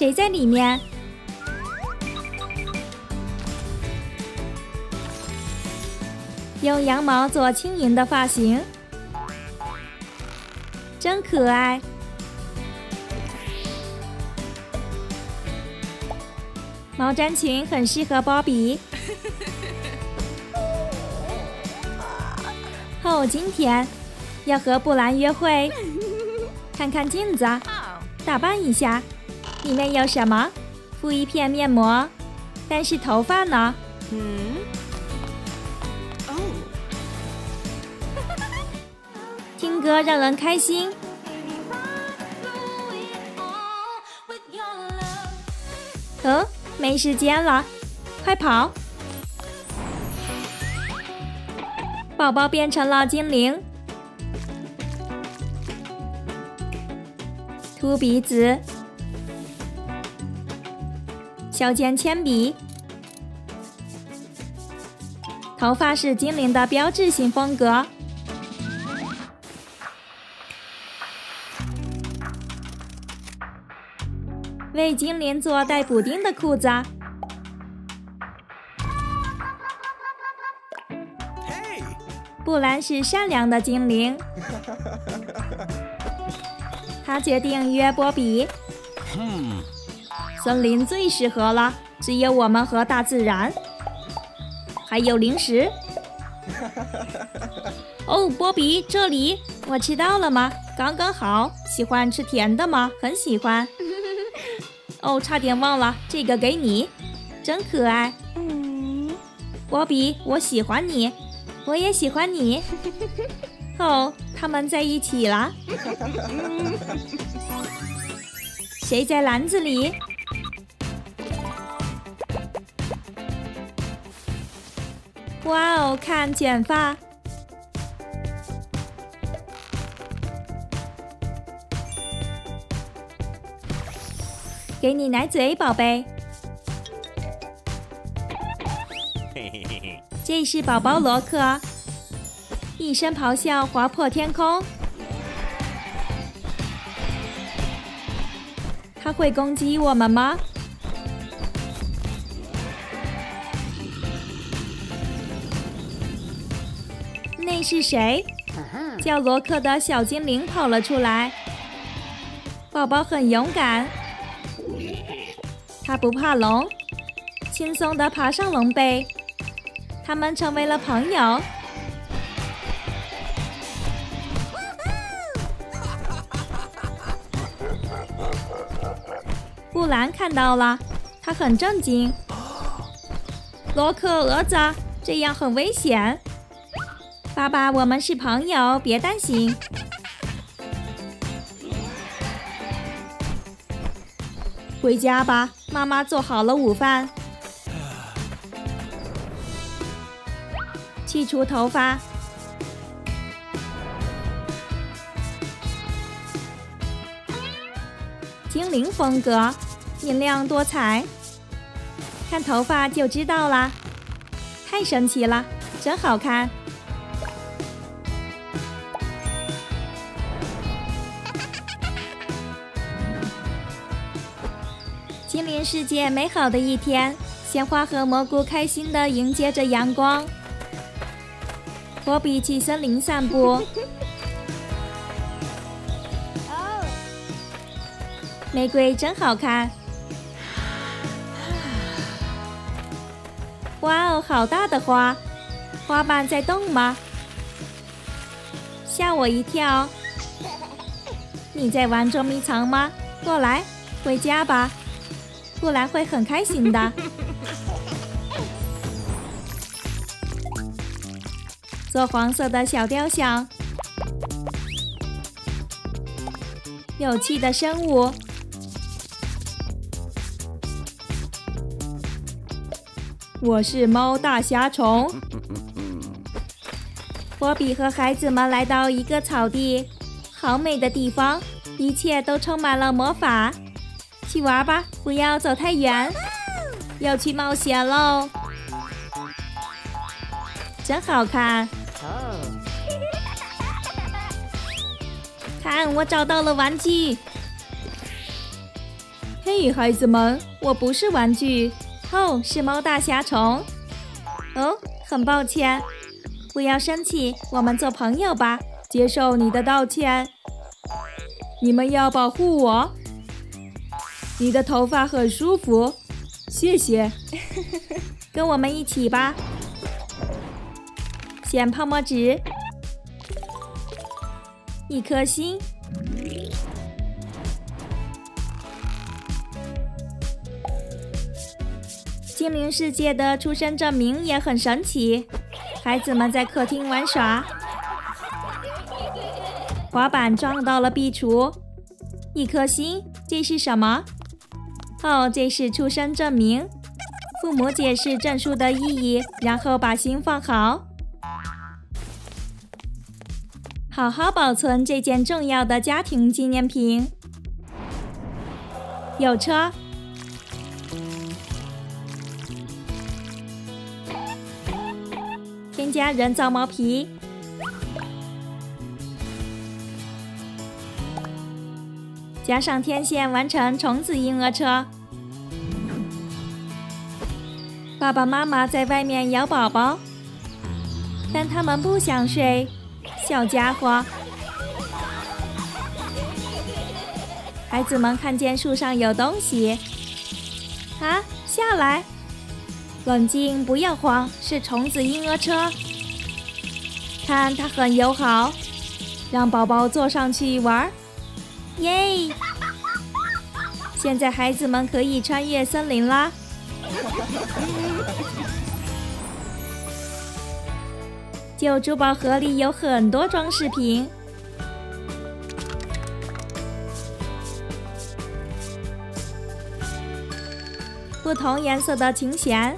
谁在里面？用羊毛做轻盈的发型，真可爱。毛毡裙很适合芭比。哦，今天要和布兰约会，看看镜子，打扮一下。里面有什么？敷一片面膜，但是头发呢？嗯。哦。听歌让人开心。嗯。没时间了，快跑！宝宝变成了精灵，秃鼻子，削尖铅笔，头发是精灵的标志性风格。为精灵做带补丁的裤子。布兰是善良的精灵，他决定约波比。森林最适合了，只有我们和大自然，还有零食。哦，波比，这里我吃到了吗？刚刚好。喜欢吃甜的吗？很喜欢。哦，差点忘了，这个给你，真可爱。嗯，波比，我喜欢你，我也喜欢你。哦，他们在一起了。谁在篮子里？哇哦，看卷发。给你奶嘴，宝贝。嘿嘿嘿这是宝宝罗克，一声咆哮划破天空。他会攻击我们吗？那是谁？叫罗克的小精灵跑了出来。宝宝很勇敢。他不怕龙，轻松地爬上龙背，他们成为了朋友。布兰看到了，他很震惊。罗克，儿子，这样很危险。爸爸，我们是朋友，别担心。回家吧。妈妈做好了午饭，去除头发，精灵风格，明亮多彩，看头发就知道啦，太神奇了，真好看。世界美好的一天，鲜花和蘑菇开心地迎接着阳光。波比去森林散步。玫瑰真好看。哇哦，好大的花！花瓣在动吗？吓我一跳！你在玩捉迷藏吗？过来，回家吧。布兰会很开心的。做黄色的小雕像，有趣的生物。我是猫大虾虫。波比和孩子们来到一个草地，好美的地方，一切都充满了魔法。去玩吧，不要走太远，要去冒险喽！真好看。看，我找到了玩具。嘿嘿，孩子们，我不是玩具，哦，是猫大侠虫。哦，很抱歉，不要生气，我们做朋友吧。接受你的道歉。你们要保护我。你的头发很舒服，谢谢。跟我们一起吧。捡泡沫纸，一颗心。精灵世界的出生证明也很神奇。孩子们在客厅玩耍，滑板撞到了壁橱，一颗心。这是什么？哦，这是出生证明。父母解释证书的意义，然后把心放好，好好保存这件重要的家庭纪念品。有车。添加人造毛皮，加上天线，完成虫子婴儿车。爸爸妈妈在外面摇宝宝，但他们不想睡。小家伙，孩子们看见树上有东西，啊，下来。冷静，不要慌，是虫子婴儿车。看，它很友好，让宝宝坐上去玩。耶！现在孩子们可以穿越森林啦。旧珠宝盒里有很多装饰品，不同颜色的琴弦。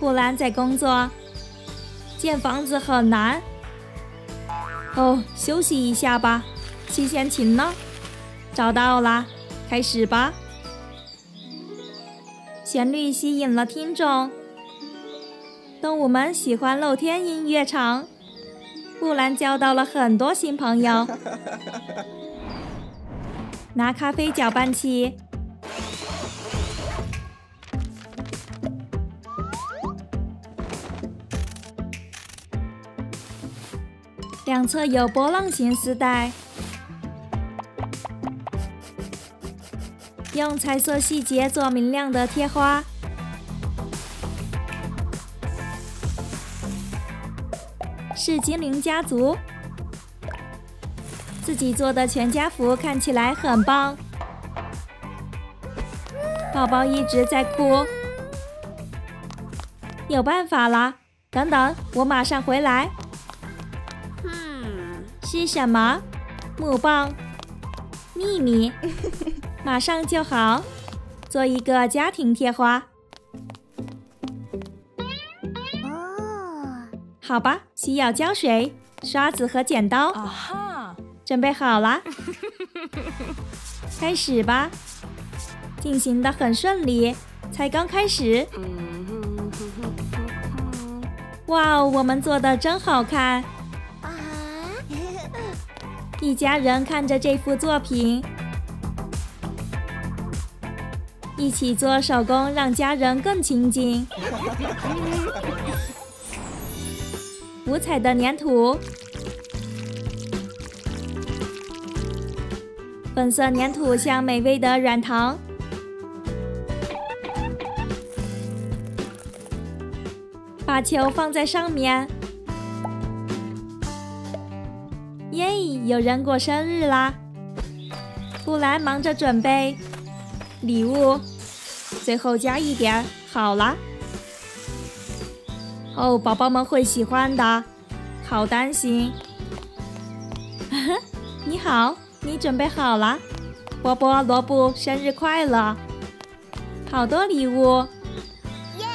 布兰在工作，建房子很难。哦，休息一下吧。七弦琴呢？找到啦，开始吧。旋律吸引了听众，动物们喜欢露天音乐场。布兰交到了很多新朋友。拿咖啡搅拌器。两侧有波浪形丝带，用彩色细节做明亮的贴花。是精灵家族自己做的全家福，看起来很棒。宝宝一直在哭，有办法了！等等，我马上回来。是什么？木棒？秘密？马上就好，做一个家庭贴花。哦，好吧，需要胶水、刷子和剪刀。啊哈，准备好了，开始吧。进行的很顺利，才刚开始。哇哦，我们做的真好看。一家人看着这幅作品，一起做手工，让家人更亲近。五彩的粘土，粉色粘土像美味的软糖，把球放在上面。耶！有人过生日啦！布兰忙着准备礼物，最后加一点，好啦。哦，宝宝们会喜欢的，好担心。你好，你准备好了？波波、罗布，生日快乐！好多礼物，耶！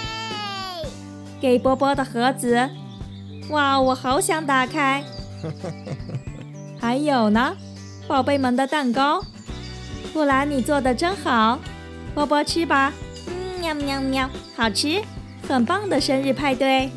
给波波的盒子，哇，我好想打开。还有呢，宝贝们的蛋糕，布兰你做的真好，波波吃吧，喵喵喵，好吃，很棒的生日派对。